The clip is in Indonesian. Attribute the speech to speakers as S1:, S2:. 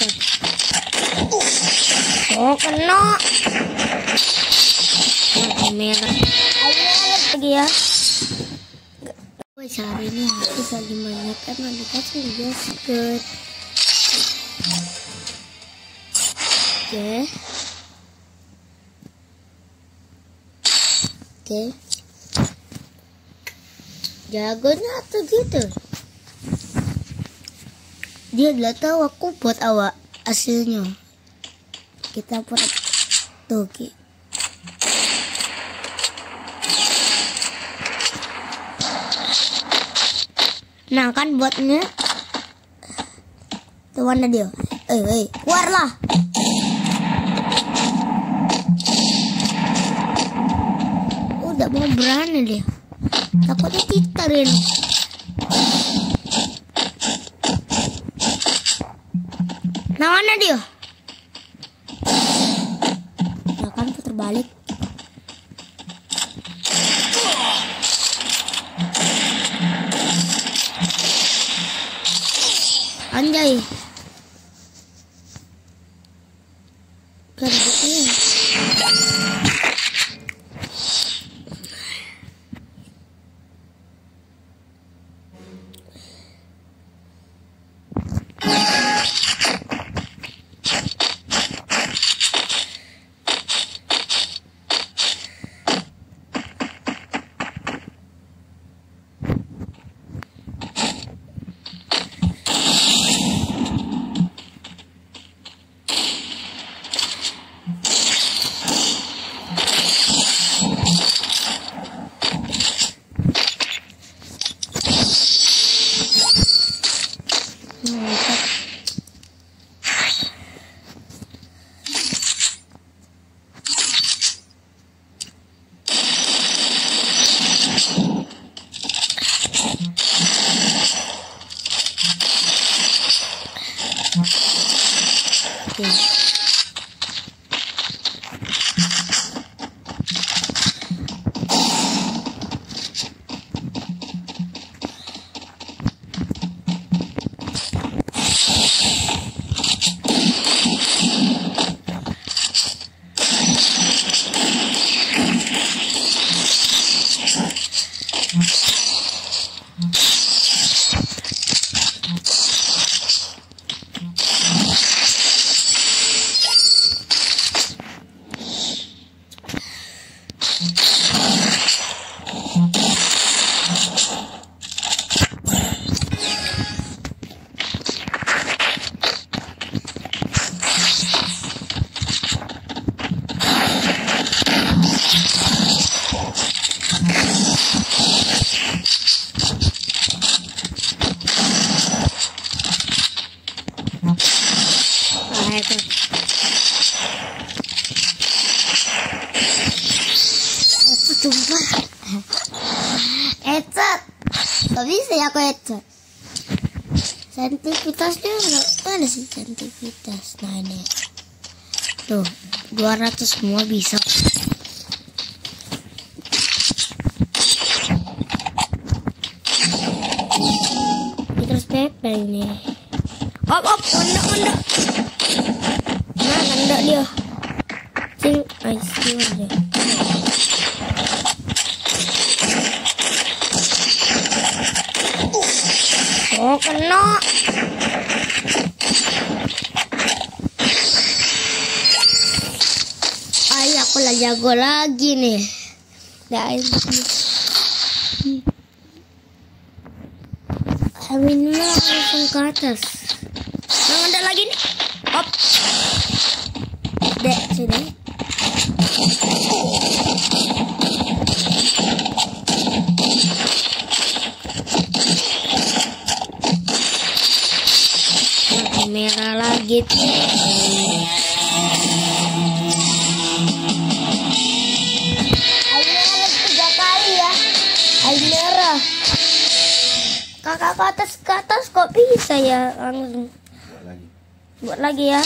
S1: Oh kena. Yang merah. Lagi ya. Guys hari ini aku lagi banyak karena dikasih biskuit. Oke. Oke. Jagonya tuh gitu. Dia udah tahu aku buat awak hasilnya. Kita buat tuh. Nah kan buatnya Tuh mana dia Eh eh keluar lah Udah mau berani dia Takutnya titarin Nah mana dia Nah kan putar balik Anjay. Kerjanya. Ah, sumpah? Headshot. Gak bisa ya aku headshot. Sensitivitasnya mana sih sensitivitas? Nah ini. Tuh, 200 semua bisa. Terus pepe ini. Op, op, mendak, mendak. Mendak dia. Cing, ICU dia. Oh, kena. Ay, aku lah jago lagi nih. Dah, ini. Amin lah langsung ke atas. Yang ada lagi nih. Hop. Dek, sini. Merah lagi. Ya. Kakak ke atas ke atas kok bisa ya langsung.
S2: lagi
S1: Buat lagi ya.